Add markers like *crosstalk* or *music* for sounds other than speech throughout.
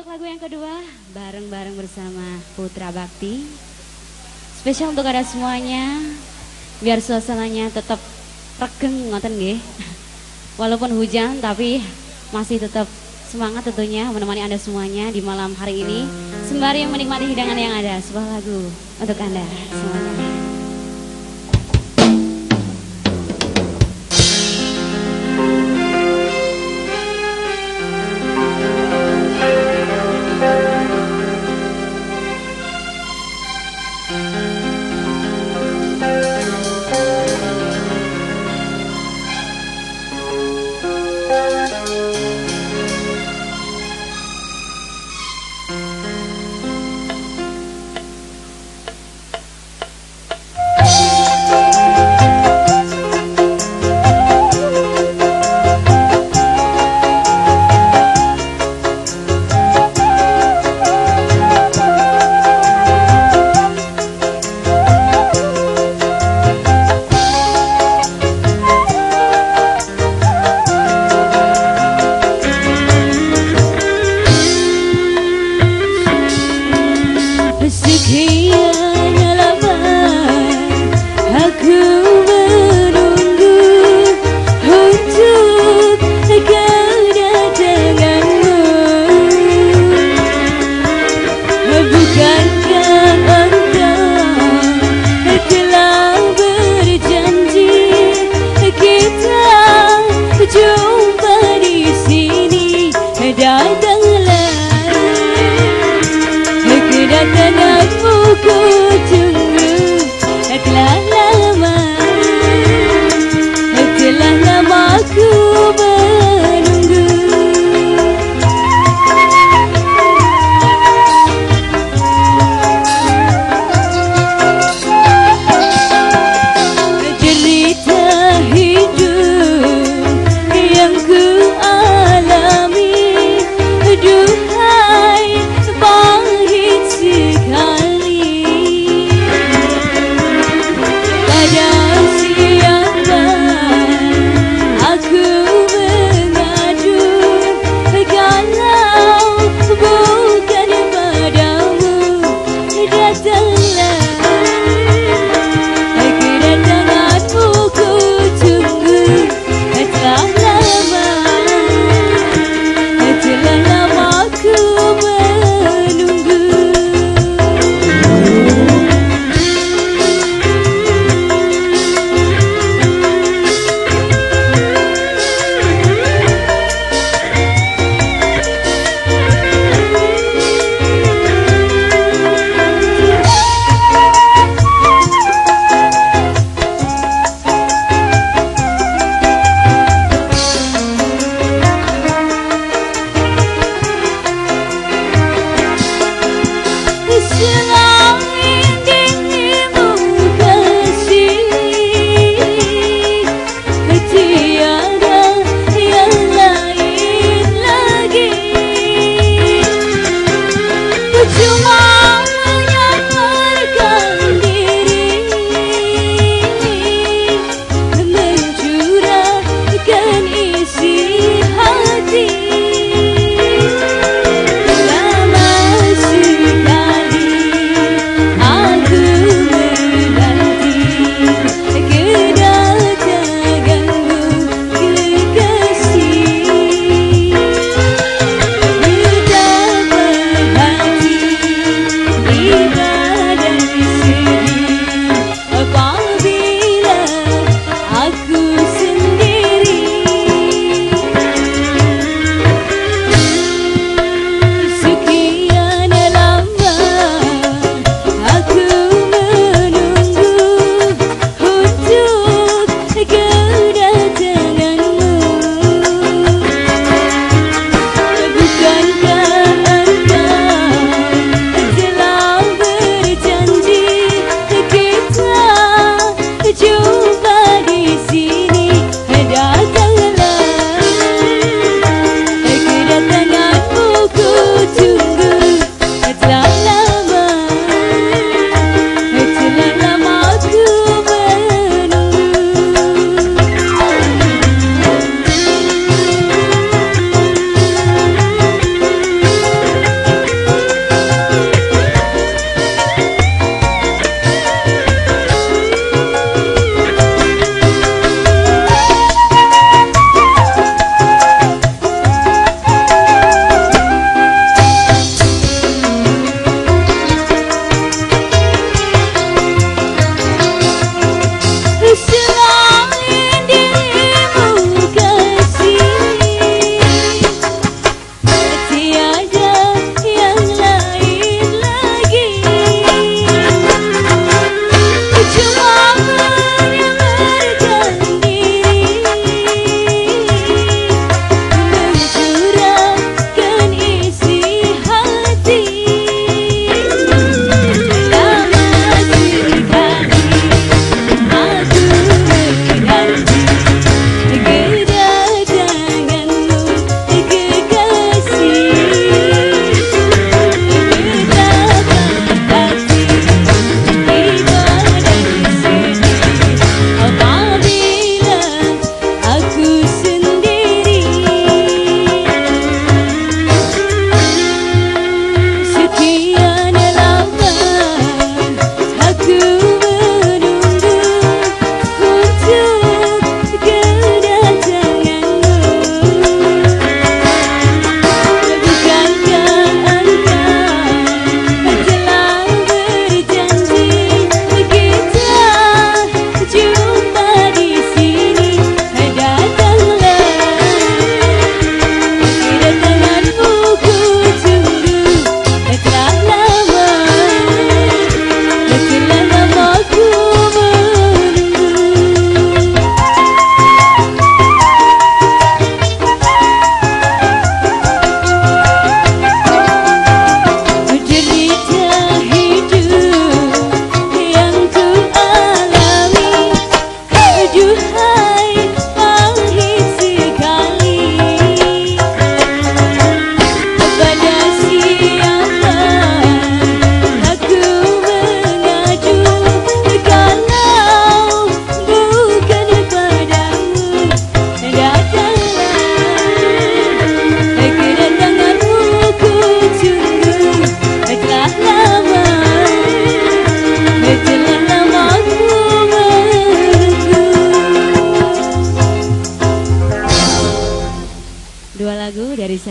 Untuk lagu yang kedua, bareng-bareng bersama Putra Bakti. Spesial untuk ada semuanya, biar suasananya tetap regeng ngoten nggih. *laughs* Walaupun hujan tapi masih tetap semangat tentunya menemani Anda semuanya di malam hari ini sembari menikmati hidangan yang ada. Sebuah lagu untuk Anda semuanya.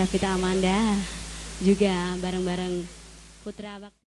Vita Amanda juga bareng-bareng Putra Bakti